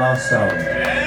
last song.